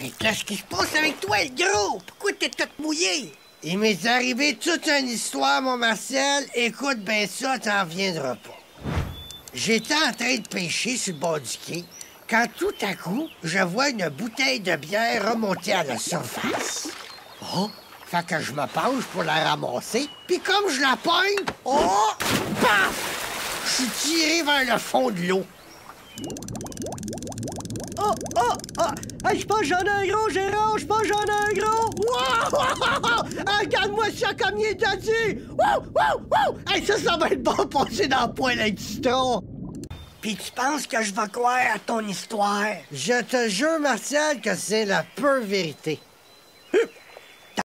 Mais qu'est-ce qui se passe avec toi, le gros? Pourquoi t'es tout mouillé? Il m'est arrivé toute une histoire, mon Marcel. Écoute bien ça, t'en reviendras pas. J'étais en train de pêcher sur le bord du quai quand tout à coup, je vois une bouteille de bière remonter à la surface. Oh! Fait que je me penche pour la ramasser, puis comme je la pogne, oh! Paf! Je suis tiré vers le fond de l'eau. Oh, oh, oh! Hey, je pense que j'en ai un gros, Gérard! Je pense que j'en ai un gros! Wow! Regarde-moi ça comme il est dessus! Wow, wow, wow! Hey, ça, ça va être bon passer dans le poêle avec du citron! Puis tu penses que je vais croire à ton histoire? Je te jure, Martial, que c'est la pure vérité.